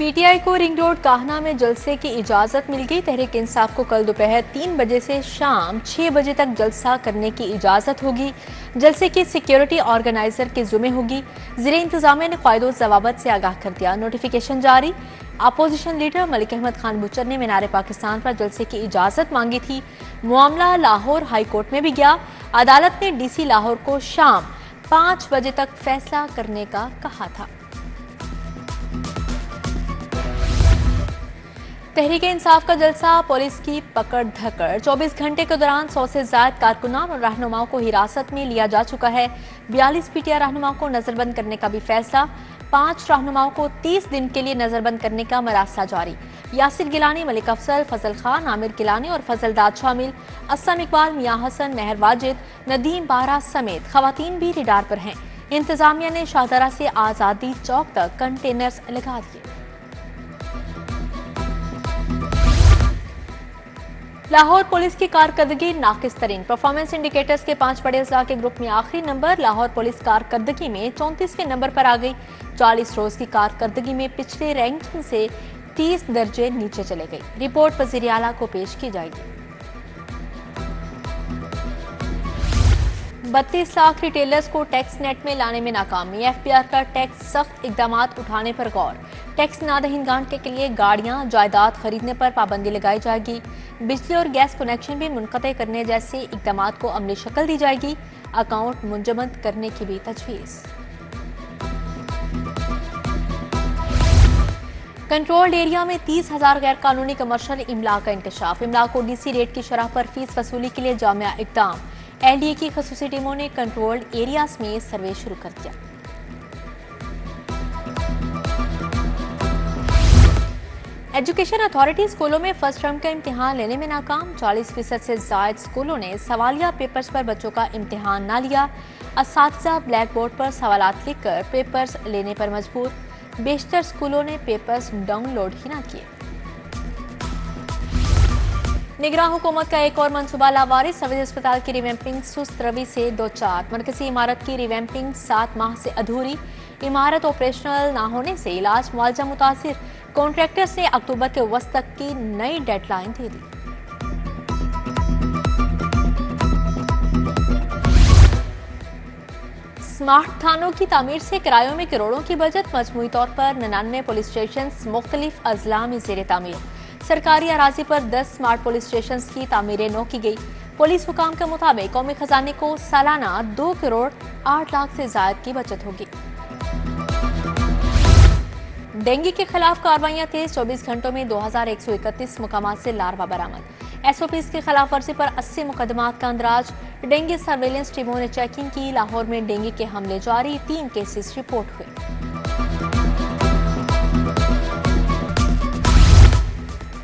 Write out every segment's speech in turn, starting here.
PTI को ring road काहना में जलसे की इजाज़त मिल गई। तहरीक इंसाफ को कल दोपहर तीन बजे से शाम छह बजे तक जलसा करने की इजाज़त होगी। जलसे की सिक्योरिटी ऑर्गेनाइजर के जुमे होगी। ज़िले इंतजामिया ने कायदो जवाबत से आगाह कर दिया। नोटिफिकेशन जारी। अपोजिशन लीडर मलिक अहमद खान बुचर ने मीनार पाकिस्तान पर जलसे की इजाज़त मांगी थी। मामला लाहौर हाई कोर्ट में भी गया। अदालत ने डीसी लाहौर को शाम पाँच बजे तक फैसला करने का कहा था। तहरीक इंसाफ का जलसा, पुलिस की पकड़ धकड़। 24 घंटे के दौरान सौ से ज़्यादा कारकुनान और रहनुमाओं को हिरासत में लिया जा चुका है। बयालीस पीटीआई रहनुमाओं को नजरबंद करने का भी फैसला। पाँच रहनुमाओं को 30 दिन के लिए नजरबंद करने का मरासा जारी। यासिर गिलानी, मलिक अफसल फजल खान, आमिर गिलानी और फजल दाद शामिल। असम इकबाल, मियाँ हसन, मेहर वाजिद, नदीम बारा समेत खातन भी रिडार पर हैं। इंतजामिया ने शाहदरा से आज़ादी चौक तक कंटेनर्स लगा दिए। लाहौर पुलिस की कारकर्दगी नाकिस तरीन। परफॉर्मेंस इंडिकेटर्स के पाँच बड़े अजला के ग्रुप में आखिरी नंबर लाहौर पुलिस कारकर्दगी में चौंतीसवें नंबर पर आ गई। चालीस रोज की कारकर्दगी में पिछले रैंकिंग से तीस दर्जे नीचे चले गई रिपोर्ट वज़ीर अला को पेश की जाएगी। बत्तीस लाख रिटेलर्स को टैक्स नेट में लाने में नाकामी। एफपीआर का टैक्स सख्त इकदाम उठाने पर गौर। टैक्स नादहिंगान के लिए गाड़ियाँ, जायदाद खरीदने पर पाबंदी लगाई जाएगी। बिजली और गैस कनेक्शन भी मुनक़ करने जैसे इकदाम को अमली शक्ल दी जाएगी। अकाउंट मुंजमद करने की भी तजवीज़। कंट्रोल्ड एरिया में तीस हज़ार गैर कानूनी कमर्शल इमला का इंकशाफ। इमला को डीसी रेट की शराह पर फ़ीस वसूली के लिए जामिया इकदाम। एलडीए की खसूसी टीमों ने कंट्रोल्ड एरियाज़ में सर्वे शुरू कर दिया। एजुकेशन अथॉरिटी स्कूलों में फ़र्स्ट टर्म का इम्तिहान लेने में नाकाम। 40 फ़ीसद से जायद स्कूलों ने सवालिया पेपर्स पर बच्चों का इम्तिहान ना लिया। इस ब्लैक बोर्ड पर सवाल लिखकर पेपर्स लेने पर मजबूर। बेशतर स्कूलों ने पेपर्स डाउनलोड ही ना किए। निगरान हुकूमत का एक और मनसूबा लावारिस, सवेज अस्पताल की रिवैम्पिंग सुस्त रवि से दो चार। मरकजी इमारत की रिवैम्पिंग सात माह से अधूरी। इमारत ऑपरेशनल ना होने से इलाज मुआवजा मुतासर। कॉन्ट्रैक्टर्स ने अक्टूबर के वस्त तक की नई डेडलाइन दे दी। स्मार्ट थानों की तमीर से किरायों में करोड़ों की बचत मजमू तौर पर निन्यानवे पुलिस स्टेशन मुख्तलिफ़ अजला में जेर तामीर सरकारी अराजी पर 10 स्मार्ट पुलिस स्टेशन की तामीरें नो की गई। पुलिस हुकाम के मुताबिक कौमी खजाने को सालाना दो करोड़ आठ लाख से ज़्यादा की बचत होगी। डेंगू के खिलाफ कार्रवाइयाँ तेज 24 घंटों में 2131 मुकाम से लार्वा बरामद। एसओपीज के खिलाफ वर्जी पर 80 मुकदमात का अंदराज डेंगू सर्वेलेंस टीमों ने चेकिंग की। लाहौर में डेंगू के हमले जारी, तीन केसेस रिपोर्ट हुए।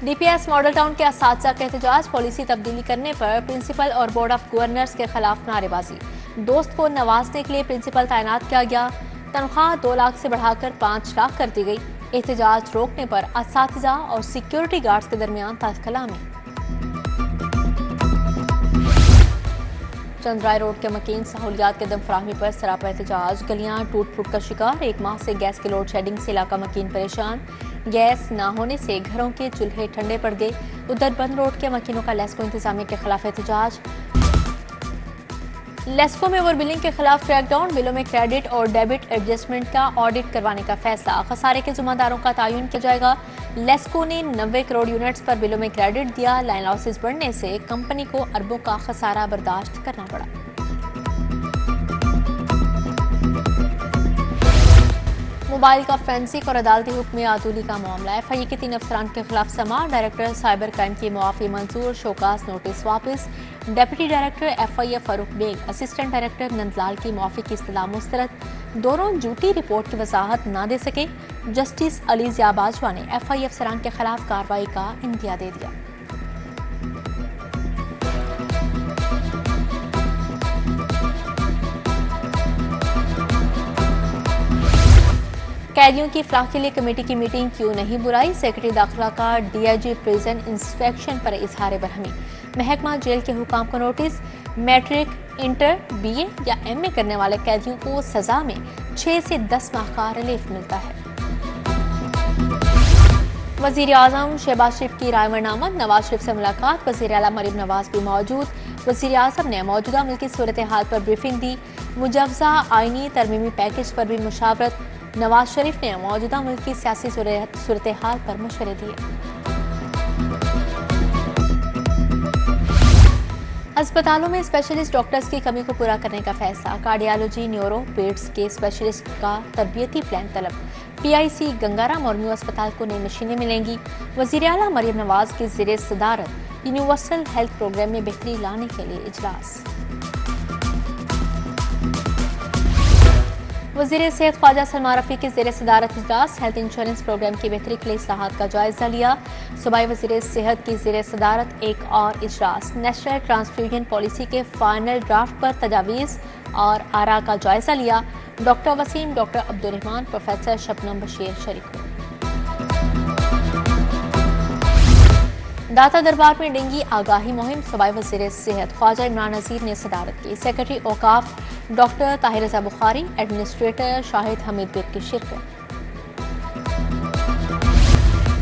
डीपीएस मॉडल टाउन के इस का एहतजाज पॉलिसी तब्दीली करने पर प्रिंसिपल और बोर्ड ऑफ़ गवर्नर्स के खिलाफ नारेबाजी। दोस्त को नवाजने के लिए प्रिंसिपल तैनात किया गया। तनख्वाह दो लाख से बढ़ाकर पाँच लाख कर दी गई। एहतजाज रोकने पर इस और सिक्योरिटी गार्ड्स के दरमियान तखलामी चंद्राय रोड के मकीन सहूलियात के दम फराहमी पर सरापा एहतजाज। गलियाँ टूट फूट का शिकार। एक माह से गैस के लोड शेडिंग से इलाका मकीन परेशान। गैस ना होने से घरों के चूल्हे ठंडे पड़ गए। उधर बंद रोड के मकीनों का लेस्को इंतजामिया के खिलाफ एहतजाज। लेस्को में ओवर बिलिंग के खिलाफ क्रैकडाउन, बिलों में क्रेडिट और डेबिट एडजस्टमेंट का ऑडिट करवाने का फैसला। खसारे के जुम्मेदारों का तयन किया जाएगा। लेस्को ने नब्बे करोड़ यूनिट्स पर बिलों में क्रेडिट दिया। लाइन लॉसेज बढ़ने से कंपनी को अरबों का खसारा बर्दाश्त करना पड़ा। मोबाइल का फेंसिक और अदालती हुक्म आदूली का मामला। एफ़ आई ए के तीन अफसरान के खिलाफ समा डायरेक्टर साइबर क्राइम की मुआफ़ी मंजूर। शोकास नोटिस वापस। Deputy director F I A Farooq Baig. Assistant director Nandlal की मुआफ़ी की इतला मुस्तरद। दोनों झूठी रिपोर्ट की वजाहत न दे सके। जस्टिस अली जिया बाजवा ने एफ़ आई ए अफसरान के खिलाफ कार्रवाई का इंदिया दे दिया। कैदियों की फलाह के लिए कमेटी की मीटिंग क्यों नहीं बुलाई? सेक्रेटरी दाखिला का डीआईजी प्रिजन इंस्पेक्शन पर इजहार बरहमी। महकमा जेल के हुकाम को नोटिस, मैट्रिक, इंटर, बीए या एमए करने वाले कैदियों को सजा में छह से दस माह का रिलीफ मिलता है। वज़ीर अजम शहबाज शरीफ की रायवन आमद नवाज़ शरीफ से मुलाकात वज़ीर अला मरीम नवाज़ भी मौजूद। वज़ीर अजम ने मौजूदा मुल्की सूरत हाल पर ब्रीफिंग दी। मुजवजा आइनी, तरमीमी पैकेज पर भी मुशावरत। नवाज़ शरीफ ने मौजूदा मुल्क की सियासी सूरत हाल पर मशवरे दिए। अस्पतालों में स्पेशलिस्ट डॉक्टर्स की कमी को पूरा करने का फैसला। कार्डियोलॉजी, न्यूरो पेड्स के स्पेशलिस्ट का तरबियती प्लान तलब। पीआईसी गंगाराम और न्यू अस्पताल को नई मशीनें मिलेंगी। वज़ीर अला मरीम नवाज़ की जेर सदारत यूनिवर्सल हेल्थ प्रोग्राम में बेहतरी लाने के लिए इजलास। वज़ीर सेहत ख्वाजा सलमान रफी के जेर सदारत इजलास, हेल्थ इंश्योरेंस प्रोग्राम की बेहतरी के लिए इसलाहत का जायजा लिया। सूबाई वज़ीर सेहत की जेर सदारत एक और इजलास। नेशनल ट्रांसफ्यूजन पॉलिसी के फाइनल ड्राफ्ट पर तजावीज़ और आरा का जायजा लिया। Doctor Waseem, doctor Abdulrahman professor Shabnam Bashir शरीक। दाता दरबार में डेंगी आगाही मुहिम, सूबाई वज़ीर सेहत ख्वाजा इमरान नजीर ने सदारत की। Secretary Auqaf doctor Tahir Raza Bukhari, administrator Shahid Hameed बिर की शिरकत।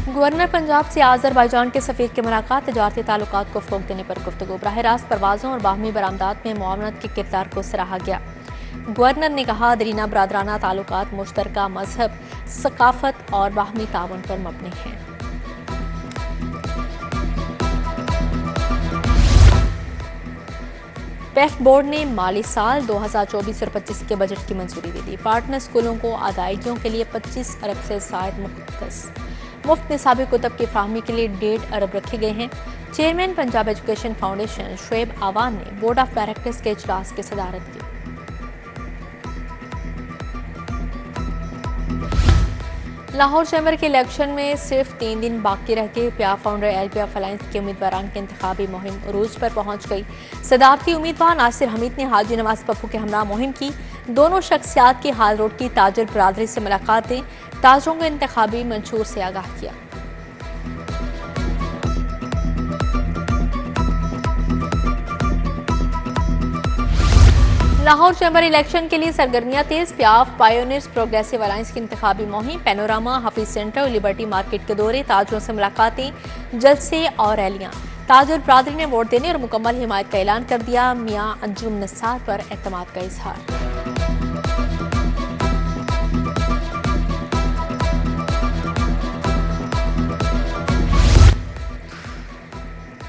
गवर्नर पंजाब से आजरबाईजान के सफ़ीर की मुलाकात, तजारती ताल्लुक को फ़रोग देने पर गुफ्तु बरह रास्त परवाज़ों और बाहमी बरामदात में मुआवनत के किरदार को सराहा गया। गवर्नर ने कहा, दरीना बरदराना ताल्लुक मुश्तर मज़हब, सकाफत और बाहमी ताउन पर मबनी हैं। पेफ बोर्ड ने माली साल 2024 और 25 के बजट की मंजूरी दे दी। पार्टनर स्कूलों को अदायगियों के लिए 25 अरब से शायद मुख्त मुफ़्त निसाबी कुतब की फाहमी के लिए डेढ़ अरब रखे गए हैं। Chairman Punjab education foundation Shoaib Awan ने बोर्ड ऑफ़ डायरेक्टर्स के अजलास की सदारत की। लाहौर चैम्बर के इलेक्शन में सिर्फ़ तीन दिन बाकी रह गए। प्या founder L P F alliance के उम्मीदवार की इंतबी मुहिम रूज पर पहुँच गई। सदारती उम्मीदवार नासिर हमीद ने हाजी नवाज़ पप्पू के हमरा मुहिम की। दोनों शख्सियात की हाल रोड की ताजर बरदरी से मुलाकातें। ताजरों को इंतबी मंशूर से आगाह किया। लाहौर चैम्बर इलेक्शन के लिए सरगर्मियाँ तेज, प्याफ पायोनियर्स प्रोग्रेसिव अलायंस की इंतबी मुहिम पैनोरामा हफीज सेंटर और लिबर्टी मार्केट के दौरे ताजरों से मुलाकातें, जलसे और रैलियाँ। ताजर बरदरी ने वोट देने और मुकम्मल हिमायत का ऐलान कर दिया। मियाँ अंजुम नसार पर एतमाद का इजहार।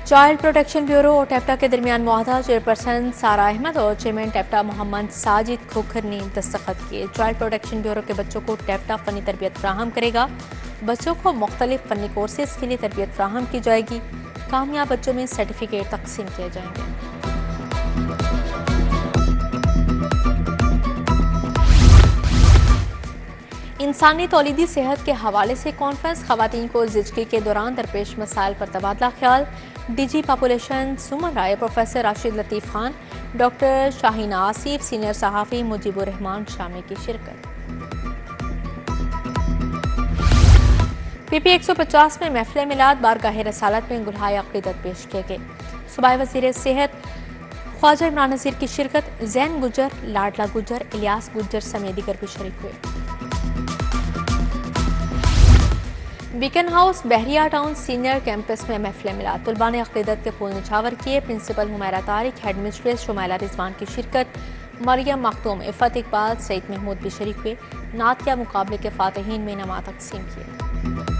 चाइल्ड प्रोटेक्शन ब्यूरो और टेप्टा के दरमियान मुआदा चेयरपर्सन सारा अहमद और चेयरमैन टेप्टा मोहम्मद साजिद खोखर ने दस्तखत किए। चाइल्ड प्रोटेक्शन ब्यूरो के बच्चों को टेप्टा फ़नी तरबियत फ्राहम करेगा। बच्चों को मुख्तलिफ़ फ़नी कोर्सेज के लिए तरबियत फ्राहम की जाएगी। कामयाब बच्चों में सर्टिफिकेट तकसीम किए जाएँगे। इंसानी तोलीदी सेहत के हवाले से कॉन्फ्रेंस खातन को जिजगी के दौरान दरपेश मसाइल पर तबादला ख्याल। D G population Suman Rai professor Rashid Latif Khan doctor Shaheen Asif senior सहाफ़ी मुजीबुररहमान शामी की शिरकत। पी पी एक सौ पचास में महफिल मिलाद, बारगाह रसालत में गुल्हाय अकीदत पेश किए गए। सुबह वज़ीर सेहत ख्वाजा इमरान नज़ीर की शिरकत, जैन गुजर लाडला गुजर इलियास गुजर समेत दीगर भी शरीक हुए। Beaconhouse Bahria town senior campus में महफिल मिला तलबा ने अकीदत के फूल निछावर किए principal Humaira Tariq, head mistress Shumaila Rizwan की शिरकत, मरियम मखतूम इफ़त इकबाल, सईद महमूद भी शरीक हुए। नातिया मुकाबले के फातहीन में नमा तकसीम किए।